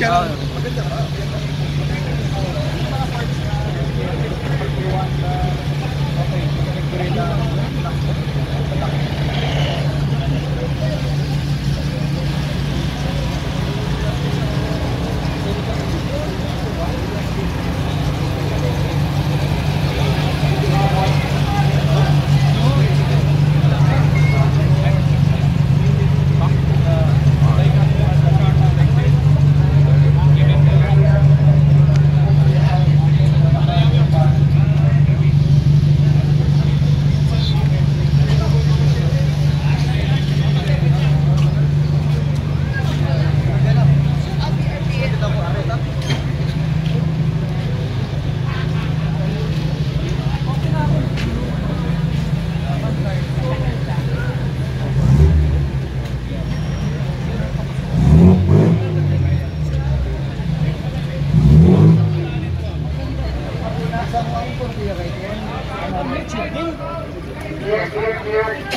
Tchau.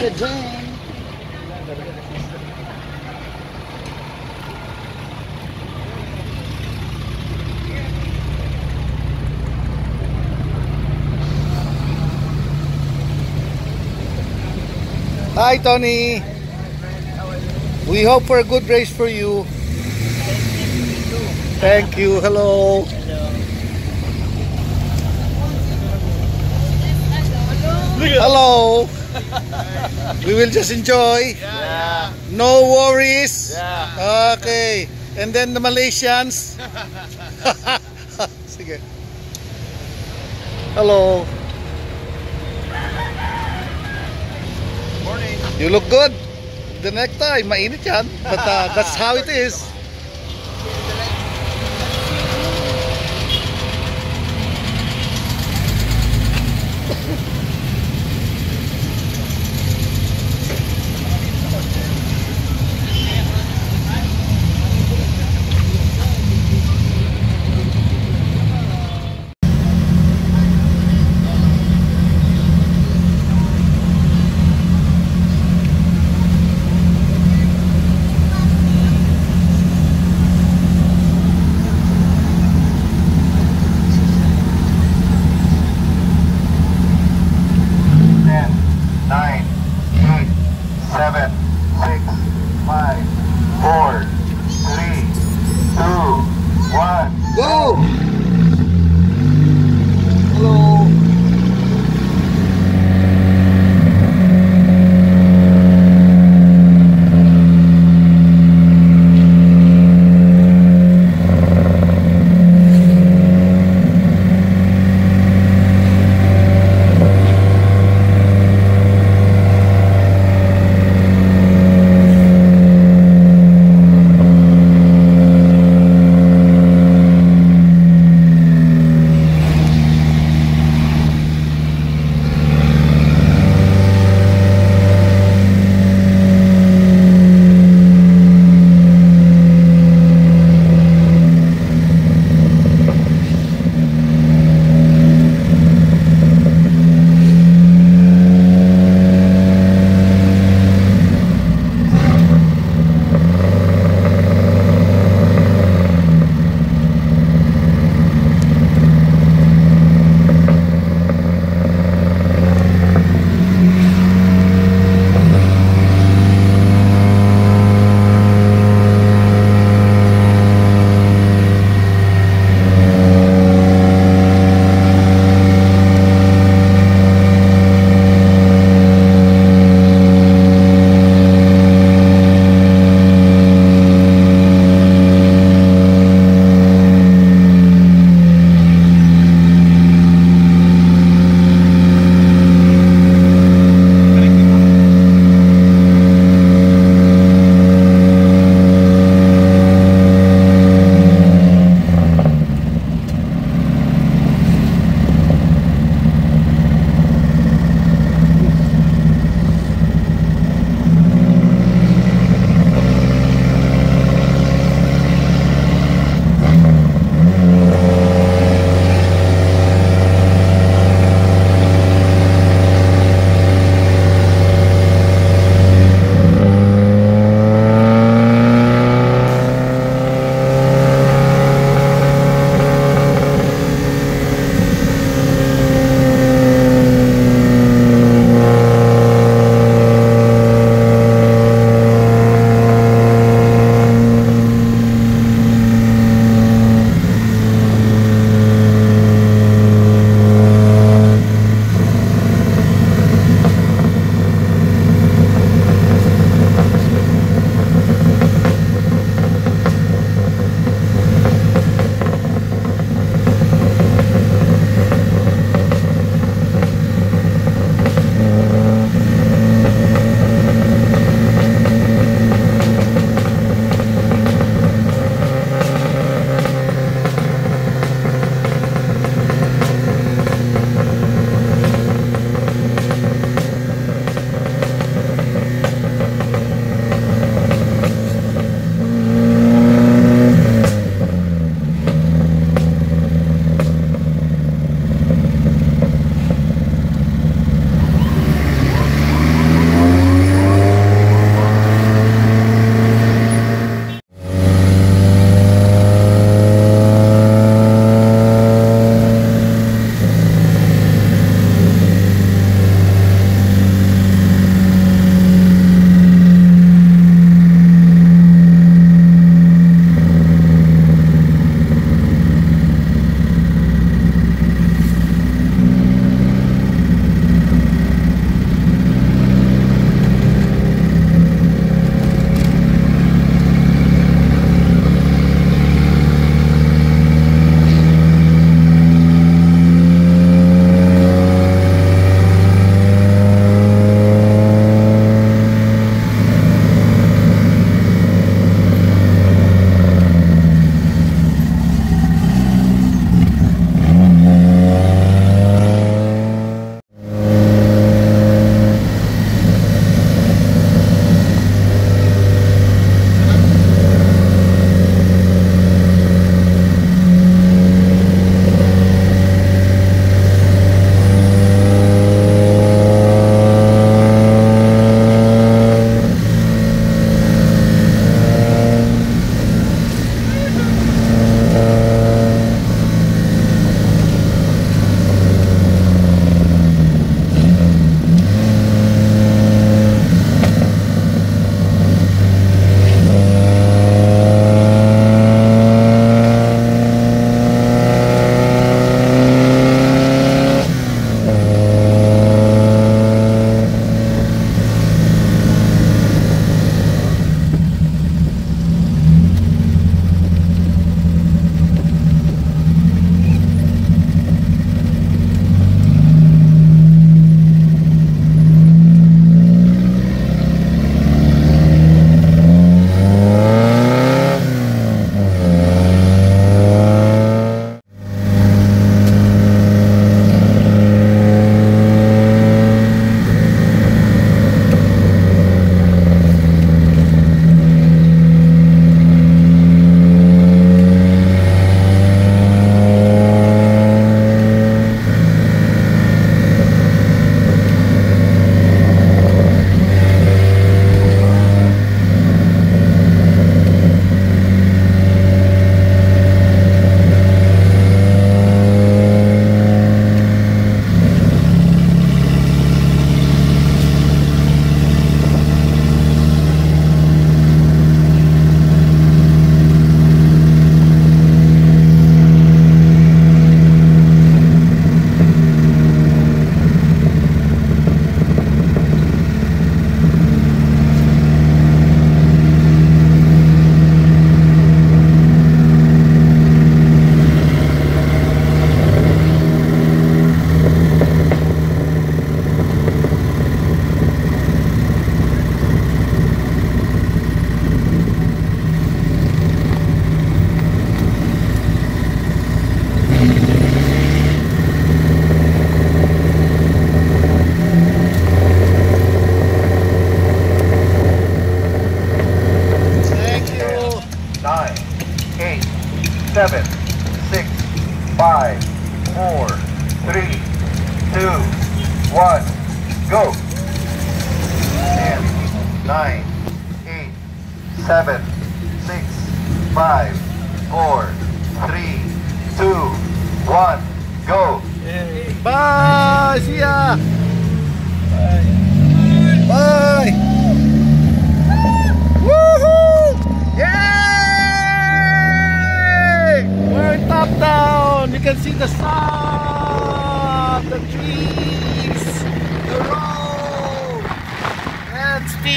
Hi, Tony. We hope for a good race for you. Thank you. Hello. Hello. We will just enjoy. Yeah. No worries. Yeah. Okay. And then the Malaysians. Sige. Hello. Morning. You look good. The necktie, mainit yan. But uh, that's how it is.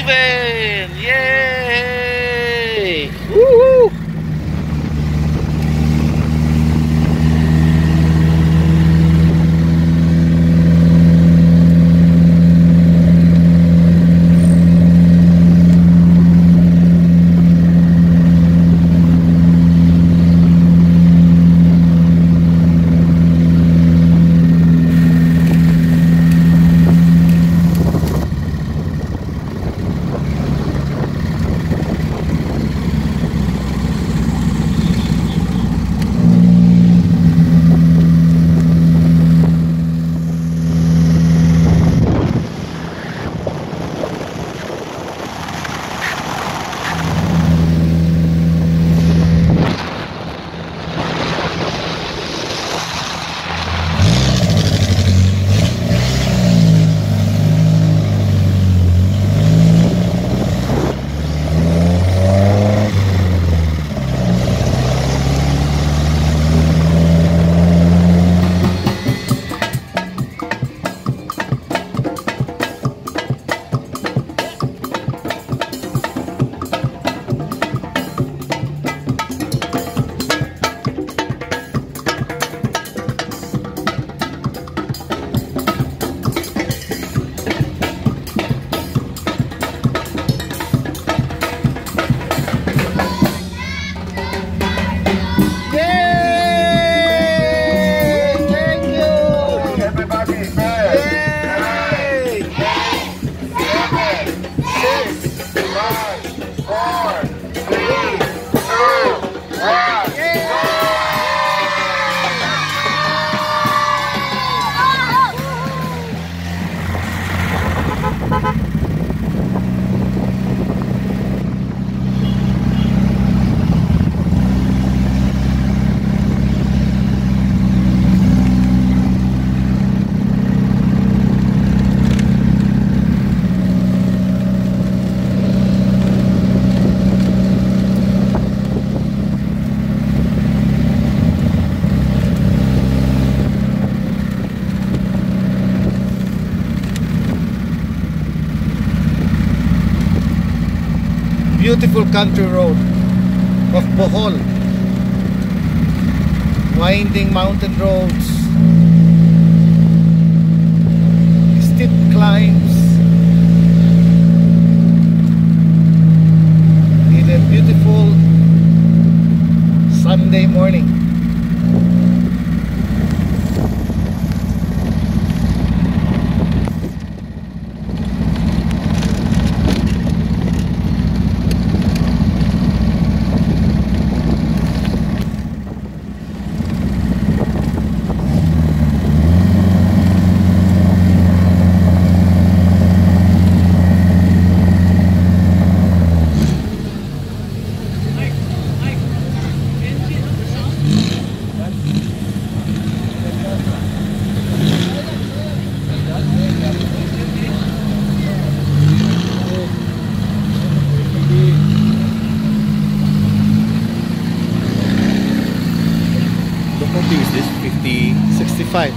Yeah. Beautiful country road of Bohol. Winding mountain roads. Steep climbs. In a beautiful Sunday morning.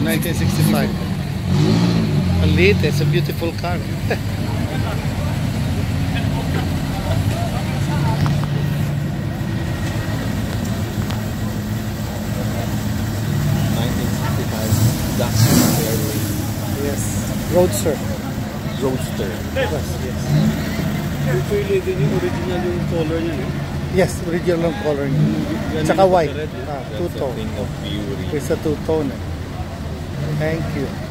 1965. Alit, it's a beautiful car. Yes. Roadster. roadster. Yes, yes. Pili din yung original yung color niya, no? Yes, original color niya. Tsaka yung white. eh. Ah, That's a two-tone. thing of beauty. It's a two-tone. eh. Thank you.